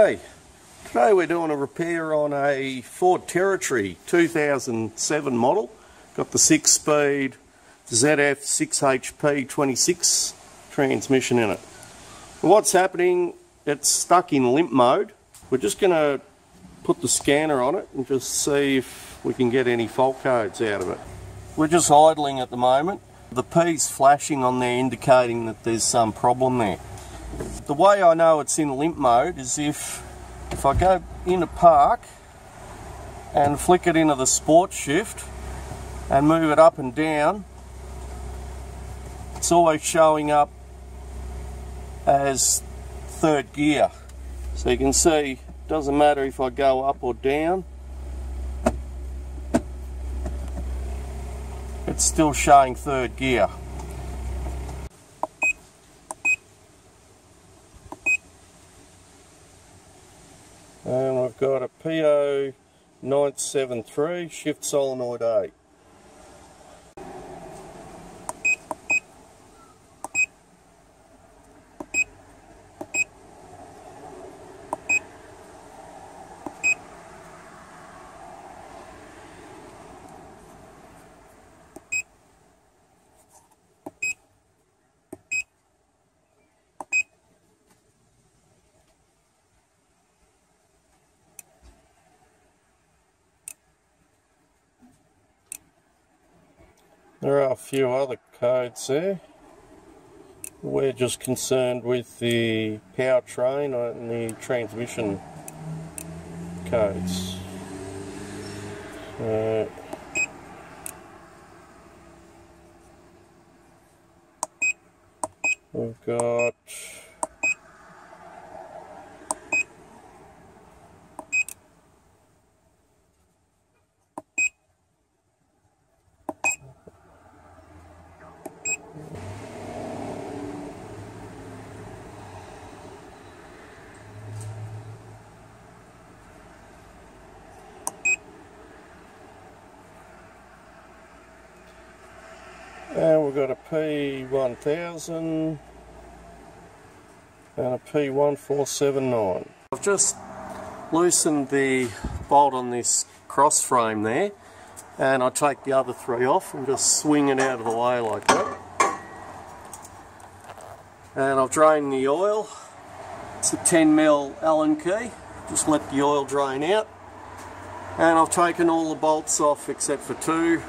Hey, today we're doing a repair on a Ford Territory 2007 model. Got the 6-speed ZF 6HP 26 transmission in it. what's happening, it's stuck in limp mode. We're just going to put the scanner on it and just see if we can get any fault codes out of it. We're just idling at the moment. The P's flashing on there indicating that there's some problem there. The way I know it's in limp mode is if if I go into park and flick it into the sport shift and move it up and down it's always showing up as third gear. So you can see doesn't matter if I go up or down it's still showing third gear and we've got a PO 973 shift solenoid A There are a few other codes there. We're just concerned with the powertrain and the transmission codes. Uh, we've got And we've got a P1000 and a P1479. I've just loosened the bolt on this cross frame there and I take the other three off and just swing it out of the way like that. And I've drained the oil. It's a 10mm Allen key. Just let the oil drain out. And I've taken all the bolts off except for two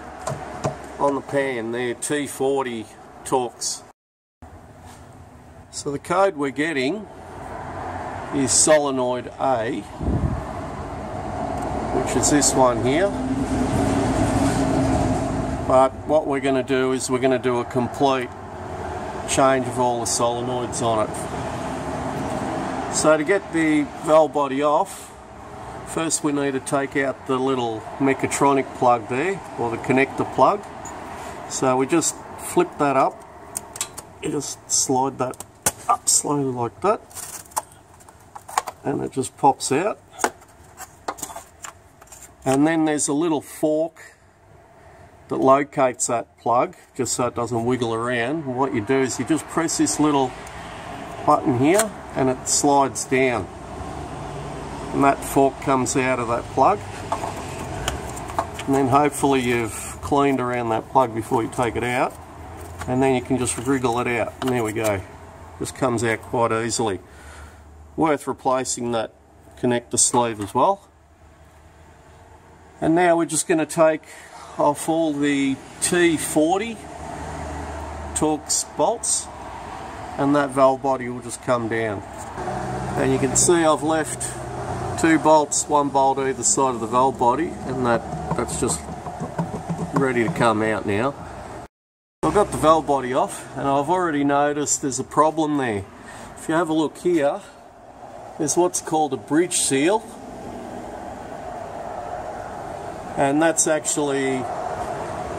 on the pan. They're T40 Torx. So the code we're getting is solenoid A, which is this one here. But what we're going to do is we're going to do a complete change of all the solenoids on it. So to get the valve body off, first we need to take out the little mechatronic plug there, or the connector plug. So we just flip that up, you just slide that up slowly like that, and it just pops out. And then there's a little fork that locates that plug, just so it doesn't wiggle around. And what you do is you just press this little button here, and it slides down. And that fork comes out of that plug. And then hopefully you've cleaned around that plug before you take it out and then you can just wriggle it out and there we go just comes out quite easily. Worth replacing that connector sleeve as well. And now we're just going to take off all the T40 Torx bolts and that valve body will just come down. And you can see I've left two bolts one bolt either side of the valve body and that that's just ready to come out now. I've got the valve body off and I've already noticed there's a problem there. If you have a look here, there's what's called a bridge seal. And that's actually,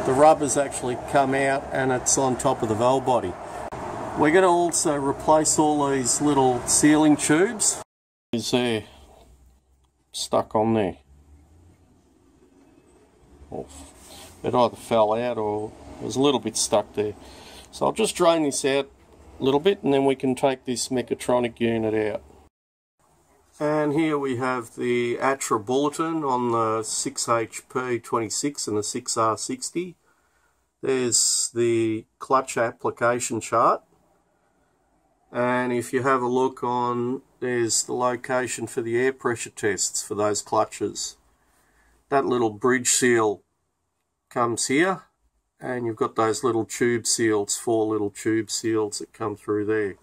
the rubber's actually come out and it's on top of the valve body. We're going to also replace all these little sealing tubes. Is there stuck on there. It either fell out or was a little bit stuck there. So I'll just drain this out a little bit and then we can take this mechatronic unit out. And here we have the ATRA bulletin on the 6HP26 and the 6R60. There's the clutch application chart. And if you have a look on, there's the location for the air pressure tests for those clutches. That little bridge seal comes here. And you've got those little tube seals, four little tube seals that come through there.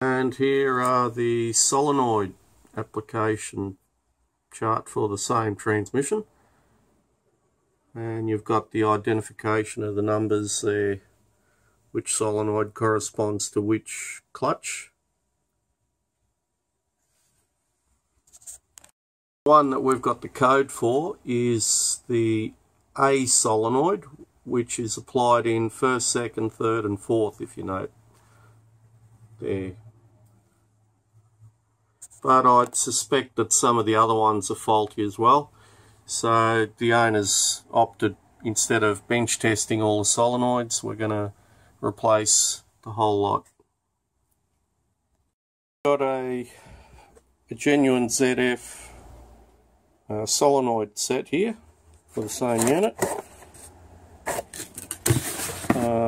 And here are the solenoid application chart for the same transmission and you've got the identification of the numbers there which solenoid corresponds to which clutch one that we've got the code for is the A solenoid which is applied in first, second, third and fourth if you note there but I'd suspect that some of the other ones are faulty as well. So the owners opted, instead of bench testing all the solenoids, we're going to replace the whole lot. Got a, a genuine ZF uh, solenoid set here for the same unit.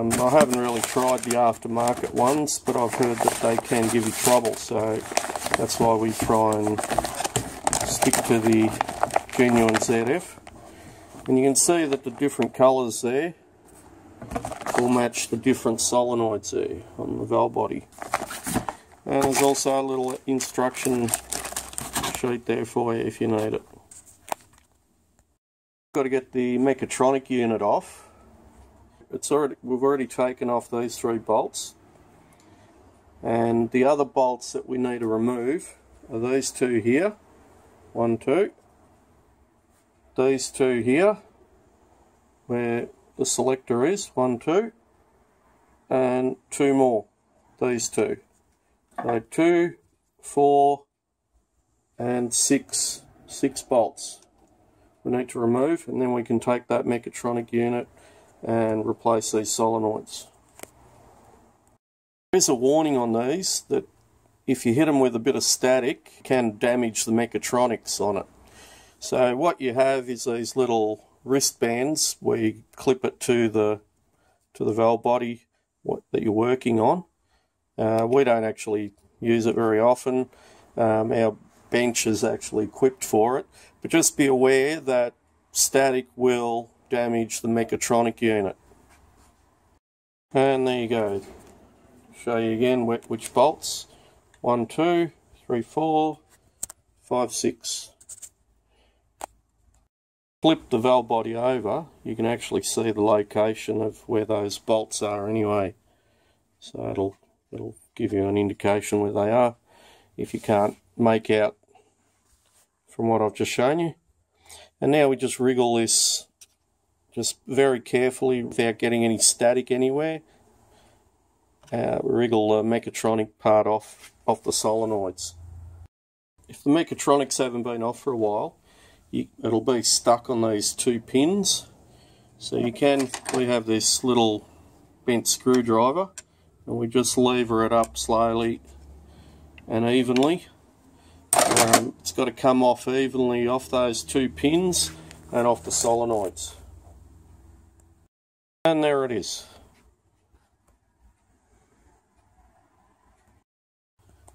Um, I haven't really tried the aftermarket ones, but I've heard that they can give you trouble, so that's why we try and stick to the genuine ZF. And you can see that the different colours there will match the different solenoids there on the valve body. And there's also a little instruction sheet there for you if you need it. Got to get the mechatronic unit off. It's already we've already taken off these three bolts. And the other bolts that we need to remove are these two here. One two. These two here where the selector is. One two. And two more these two. So two four and six six bolts we need to remove. And then we can take that mechatronic unit and replace these solenoids there's a warning on these that if you hit them with a bit of static can damage the mechatronics on it. So what you have is these little wristbands where you clip it to the to the valve body what, that you're working on. Uh, we don't actually use it very often. Um, our bench is actually equipped for it, but just be aware that static will damage the mechatronic unit. And there you go show you again which bolts. One, two, three, four, five, six. Flip the valve body over, you can actually see the location of where those bolts are anyway. So it'll, it'll give you an indication where they are if you can't make out from what I've just shown you. And now we just wriggle this just very carefully without getting any static anywhere uh, wriggle the mechatronic part off, off the solenoids. If the mechatronics haven't been off for a while, you, it'll be stuck on these two pins. So you can, we have this little bent screwdriver and we just lever it up slowly and evenly. Um, it's got to come off evenly off those two pins and off the solenoids. And there it is.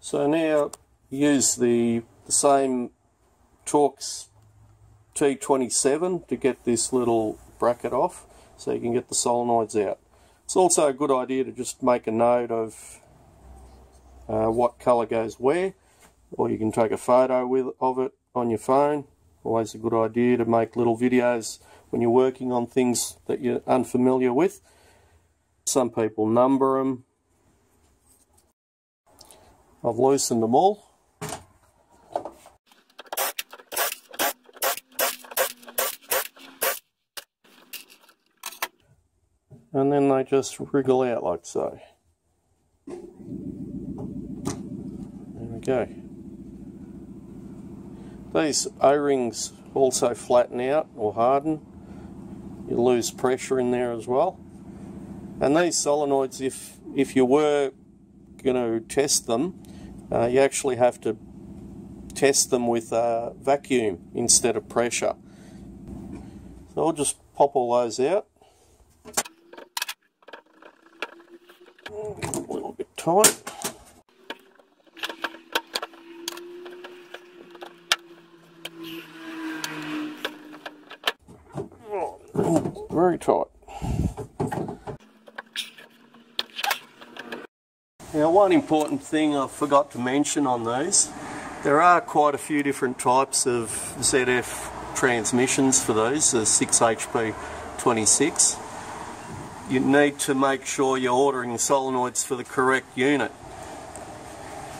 So now use the, the same Torx T27 to get this little bracket off so you can get the solenoids out. It's also a good idea to just make a note of uh, what colour goes where or you can take a photo with, of it on your phone. Always a good idea to make little videos when you're working on things that you're unfamiliar with. Some people number them, I've loosened them all. And then they just wriggle out like so. There we go. These O-rings also flatten out or harden. You lose pressure in there as well. And these solenoids, if, if you were going to test them, uh, you actually have to test them with uh, vacuum instead of pressure. So I'll just pop all those out. A little bit tight. Very tight. Now one important thing I forgot to mention on these, there are quite a few different types of ZF transmissions for those, the 6HP26. You need to make sure you're ordering solenoids for the correct unit.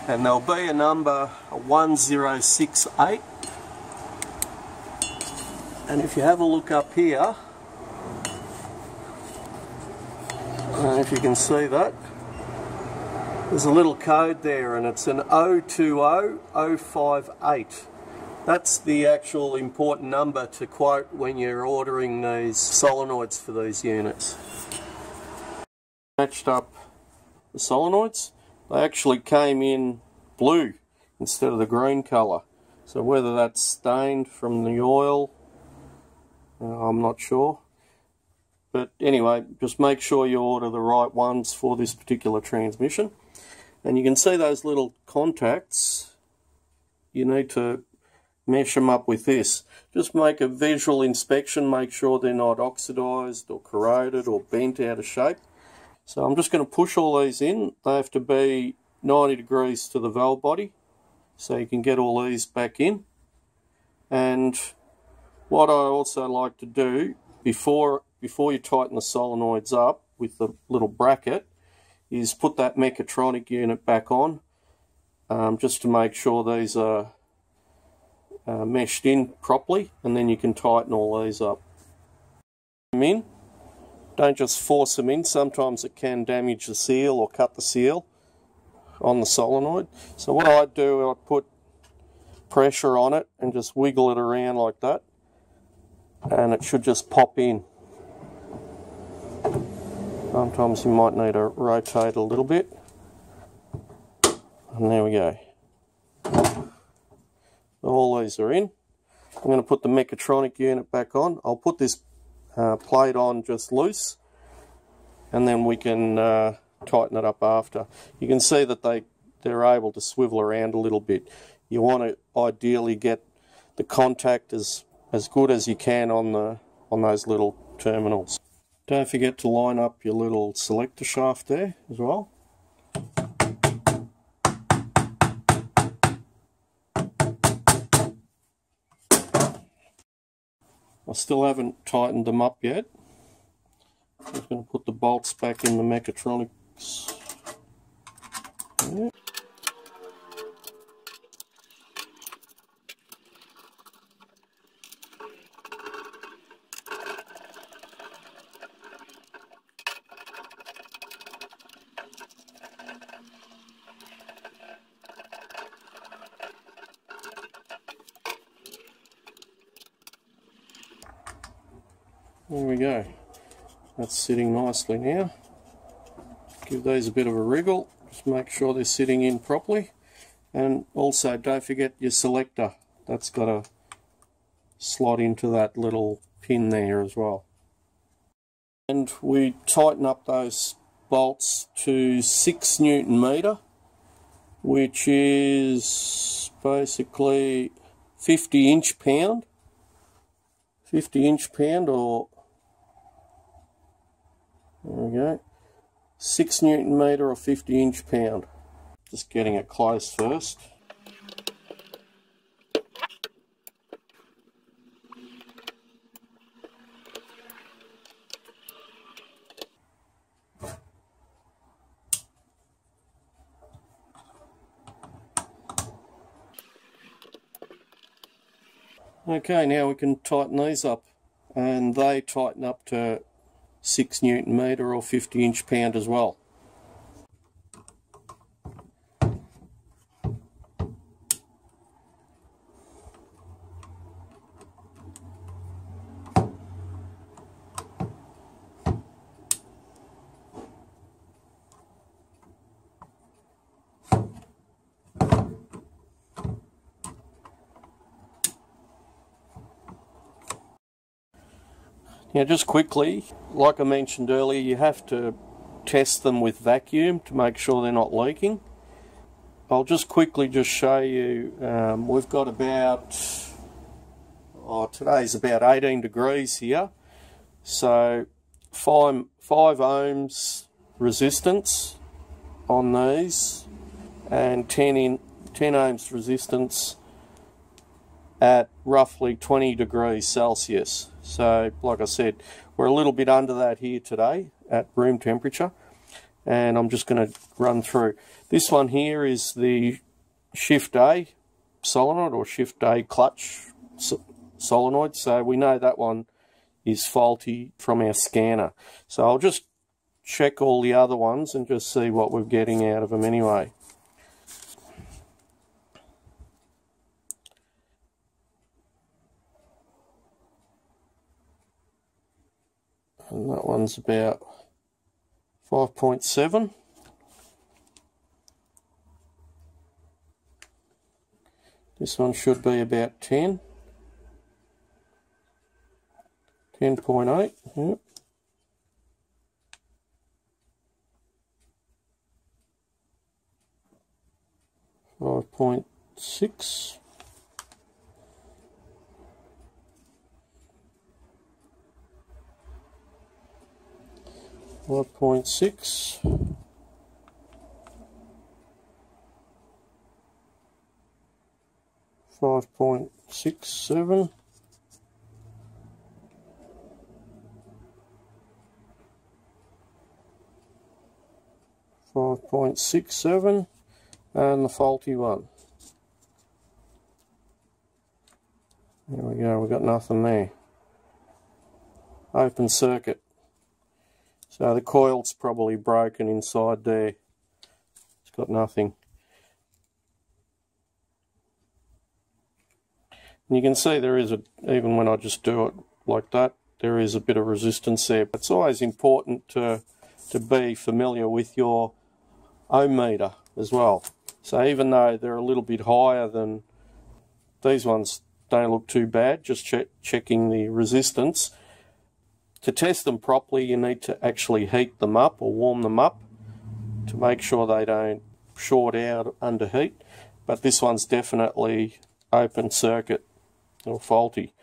And there'll be a number 1068 and if you have a look up here and if you can see that. There's a little code there and it's an 020058 that's the actual important number to quote when you're ordering these solenoids for these units. Matched up the solenoids. They actually came in blue instead of the green colour. So whether that's stained from the oil uh, I'm not sure. But anyway, just make sure you order the right ones for this particular transmission. And you can see those little contacts. You need to mesh them up with this. Just make a visual inspection, make sure they're not oxidized or corroded or bent out of shape. So I'm just going to push all these in. They have to be 90 degrees to the valve body so you can get all these back in. And what I also like to do before before you tighten the solenoids up with the little bracket is put that mechatronic unit back on um, just to make sure these are uh, meshed in properly and then you can tighten all these up. In. Don't just force them in, sometimes it can damage the seal or cut the seal on the solenoid. So what I do, I put pressure on it and just wiggle it around like that and it should just pop in. Sometimes you might need to rotate a little bit. And there we go. All these are in. I'm going to put the mechatronic unit back on. I'll put this uh, plate on just loose and then we can uh, tighten it up after. You can see that they, they're able to swivel around a little bit. You want to ideally get the contact as as good as you can on the on those little terminals. Don't forget to line up your little selector shaft there as well. I still haven't tightened them up yet. I'm just going to put the bolts back in the mechatronics. Yeah. There we go. That's sitting nicely now. Give these a bit of a wriggle. Just make sure they're sitting in properly. And also don't forget your selector. That's got to slot into that little pin there as well. And we tighten up those bolts to 6 newton meter which is basically 50 inch pound 50 inch pound or there we go. 6 newton meter or 50 inch pound. Just getting it close first. Okay, now we can tighten these up and they tighten up to 6 newton meter or 50 inch pound as well. Now just quickly, like I mentioned earlier, you have to test them with vacuum to make sure they're not leaking. I'll just quickly just show you, um, we've got about, oh, today's about 18 degrees here. So five, five ohms resistance on these and 10 in 10 ohms resistance at roughly 20 degrees Celsius. So, like I said, we're a little bit under that here today at room temperature. And I'm just going to run through. This one here is the Shift A solenoid or Shift A clutch solenoid. So we know that one is faulty from our scanner. So I'll just check all the other ones and just see what we're getting out of them anyway. And that one's about 5.7 this one should be about 10 10.8 yep. Five point six. 1.6 five point six seven. Five point six seven and the faulty one. There we go we've got nothing there. Open circuit so the coil's probably broken inside there. It's got nothing. And you can see there is a, even when I just do it like that, there is a bit of resistance there. But it's always important to, to be familiar with your ohm meter as well. So even though they're a little bit higher than these ones don't look too bad, just che checking the resistance, to test them properly, you need to actually heat them up or warm them up to make sure they don't short out under heat. But this one's definitely open circuit or faulty.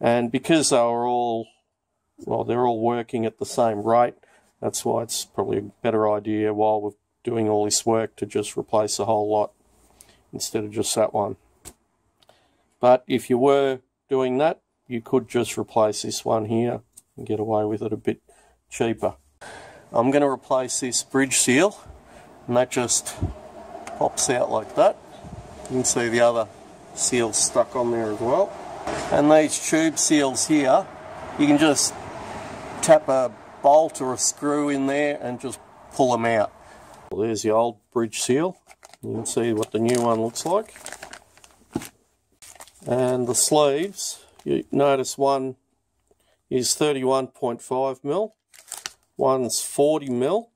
And because they are all, well, they're all working at the same rate, that's why it's probably a better idea while we're doing all this work to just replace the whole lot instead of just that one. But if you were doing that, you could just replace this one here and get away with it a bit cheaper. I'm going to replace this bridge seal and that just pops out like that. You can see the other seals stuck on there as well. And these tube seals here, you can just tap a bolt or a screw in there and just pull them out. Well, there's the old bridge seal. You can see what the new one looks like. And the sleeves, you notice one is 31.5 mil. One's 40 mil.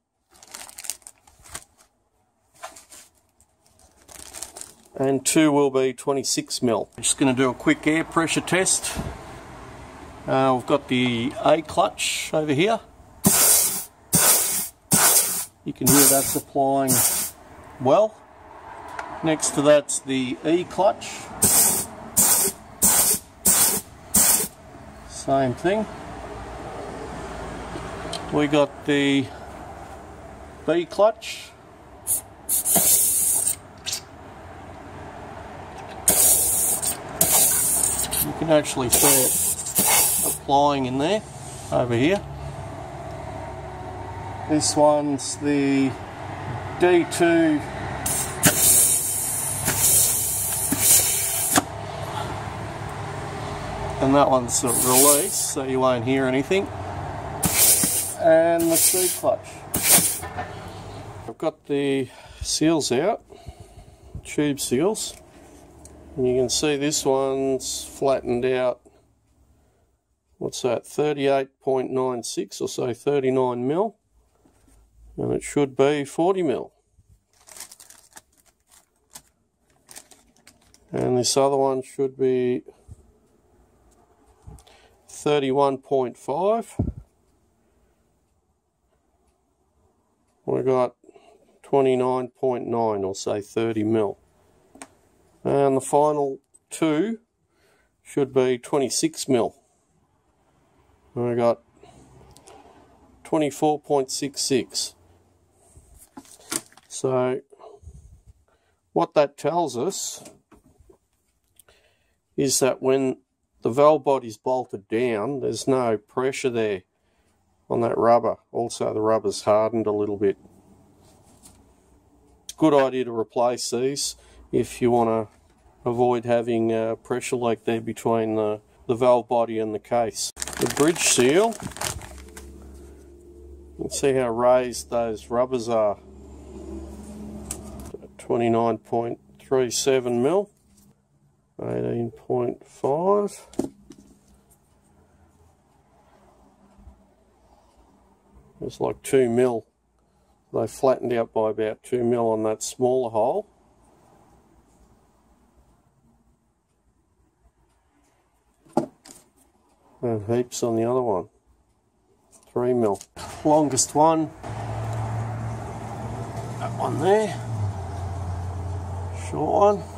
And two will be 26 mil. Just going to do a quick air pressure test. Uh, we've got the A clutch over here. You can hear that's applying well. Next to that's the E clutch. Same thing. We got the B clutch. You can actually see it applying in there, over here. This one's the D2 and that one's a release so you won't hear anything. And the speed clutch. I've got the seals out tube seals. And you can see this one's flattened out what's that 38.96 or so 39 mil. And it should be 40 mil. And this other one should be 31.5. We got 29.9 or say 30 mil. And the final two should be 26 mil. I got 24.66. So what that tells us is that when the valve body's bolted down, there's no pressure there on that rubber. Also, the rubber's hardened a little bit. Good idea to replace these if you want to avoid having uh, pressure leak there between the, the valve body and the case. The bridge seal, you can see how raised those rubbers are. 29.37 mil. 18.5 it's like 2 mil. They flattened out by about 2 mil on that smaller hole. And heaps on the other one. 3 mil. Longest one. That one there. Short one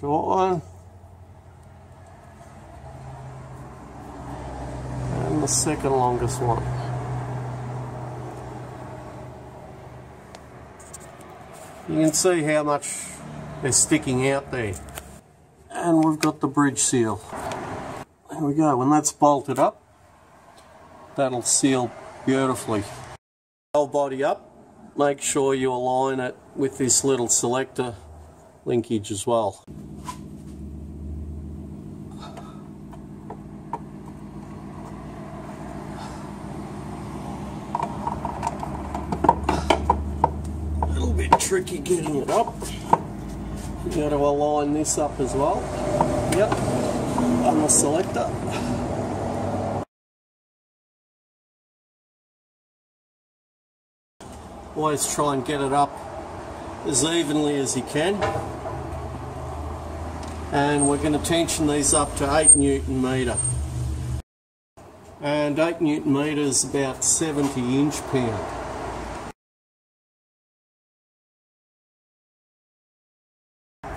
short one. And the second longest one. You can see how much they're sticking out there. And we've got the bridge seal. There we go, when that's bolted up, that'll seal beautifully. Whole body up, make sure you align it with this little selector linkage as well. Tricky getting it up. You got to align this up as well. Yep, on the selector. Always try and get it up as evenly as you can and we're going to tension these up to 8 newton metre and 8 newton metre is about 70 inch pound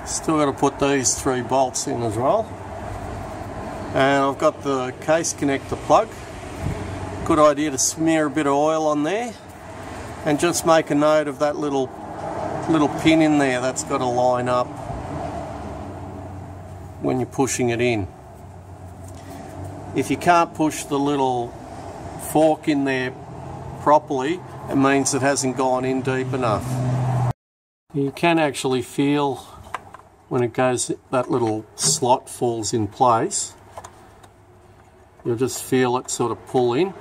still got to put these three bolts in as well and I've got the case connector plug good idea to smear a bit of oil on there and just make a note of that little little pin in there that's got to line up when you're pushing it in. If you can't push the little fork in there properly, it means it hasn't gone in deep enough. You can actually feel when it goes, that little slot falls in place. You'll just feel it sort of pull in.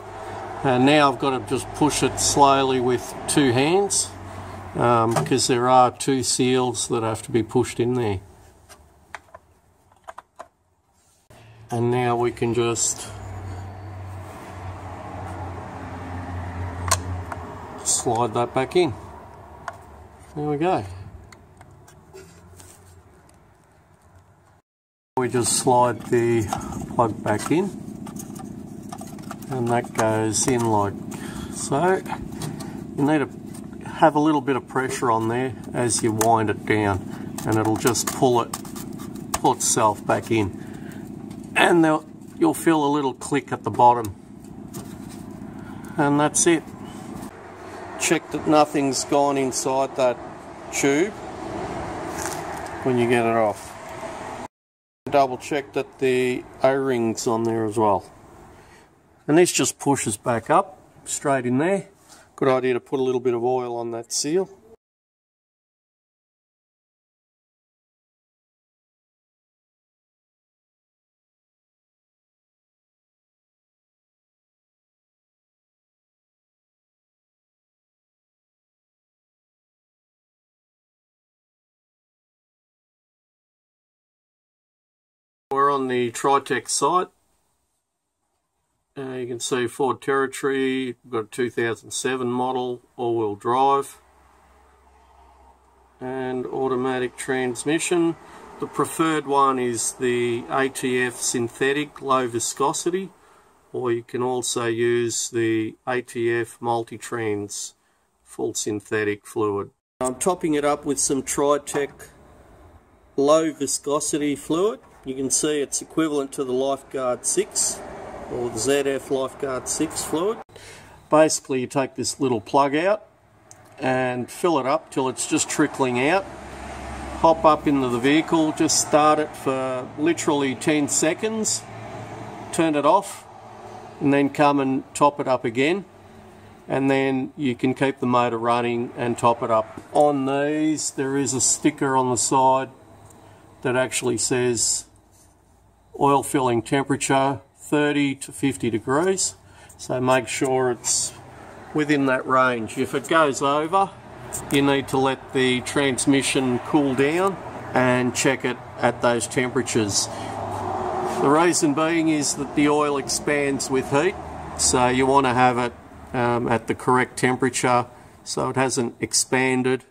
And now I've got to just push it slowly with two hands um, because there are two seals that have to be pushed in there. And now we can just slide that back in. There we go. We just slide the plug back in. And that goes in like so. You need to have a little bit of pressure on there as you wind it down. And it'll just pull it pull itself back in. And you'll feel a little click at the bottom. And that's it. Check that nothing's gone inside that tube when you get it off double check that the o-rings on there as well and this just pushes back up straight in there Good idea to put a little bit of oil on that seal. We're on the Tritech site uh, you can see Ford Territory, we've got a 2007 model, all-wheel drive and automatic transmission The preferred one is the ATF synthetic low viscosity or you can also use the ATF Multitrans full synthetic fluid. I'm topping it up with some Tritech low viscosity fluid. You can see it's equivalent to the Lifeguard 6 or the ZF Lifeguard 6 fluid. Basically you take this little plug out and fill it up till it's just trickling out. Hop up into the vehicle, just start it for literally 10 seconds, turn it off, and then come and top it up again. And then you can keep the motor running and top it up. On these, there is a sticker on the side that actually says oil filling temperature 30 to 50 degrees. So make sure it's within that range. If it goes over, you need to let the transmission cool down and check it at those temperatures. The reason being is that the oil expands with heat, so you want to have it um, at the correct temperature so it hasn't expanded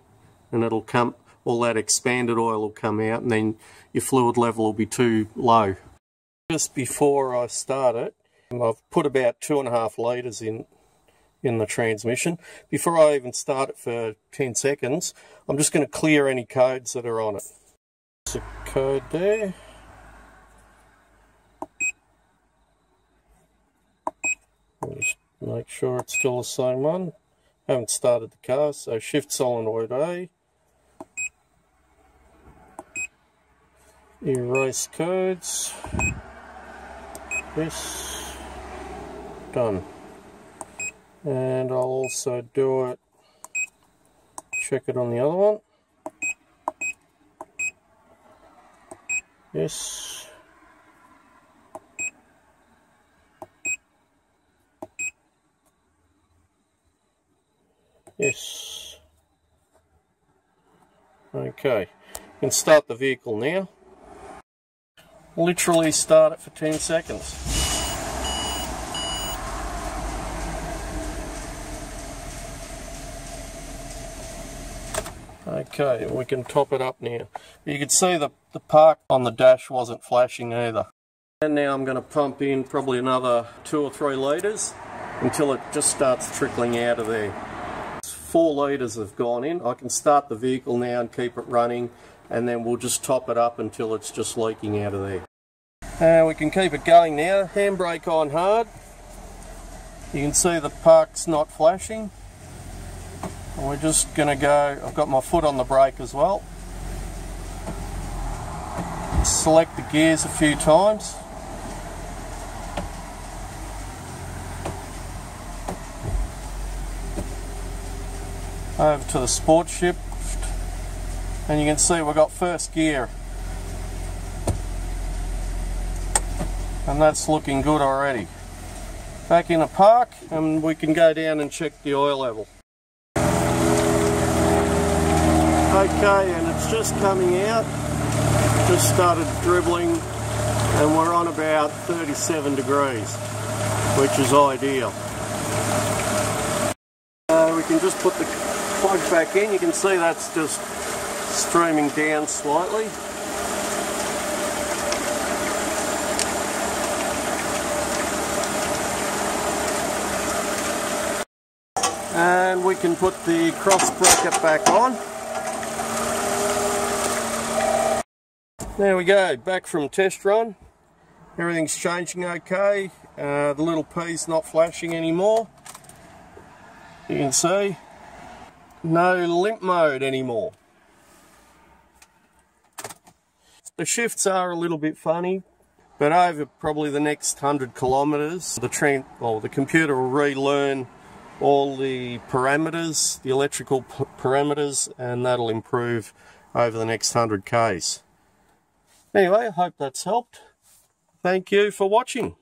and it'll come, all that expanded oil will come out and then your fluid level will be too low. Just before I start it, I've put about two and a half litres in in the transmission. Before I even start it for 10 seconds, I'm just going to clear any codes that are on it. There's a code there. Just make sure it's still the same one. Haven't started the car, so shift solenoid A. Erase codes. Yes. Done. And I'll also do it. Check it on the other one. Yes yes okay. You can start the vehicle now. Literally start it for 10 seconds Okay, we can top it up now. You can see the, the park on the dash wasn't flashing either. And now I'm going to pump in probably another two or three litres until it just starts trickling out of there. Four litres have gone in. I can start the vehicle now and keep it running and then we'll just top it up until it's just leaking out of there. And we can keep it going now. Handbrake on hard. You can see the park's not flashing. And we're just going to go, I've got my foot on the brake as well. Select the gears a few times. Over to the sport shift and you can see we've got first gear and that's looking good already. Back in the park and we can go down and check the oil level. Okay, and it's just coming out. Just started dribbling, and we're on about 37 degrees, which is ideal. Uh, we can just put the plug back in. You can see that's just streaming down slightly. And we can put the cross bracket back on. There we go, back from test run. Everything's changing okay. Uh, the little P's not flashing anymore. You can see. No limp mode anymore. The shifts are a little bit funny, but over probably the next 100 kilometres, the, well, the computer will relearn all the parameters, the electrical parameters, and that'll improve over the next 100 Ks. Anyway, I hope that's helped. Thank you for watching.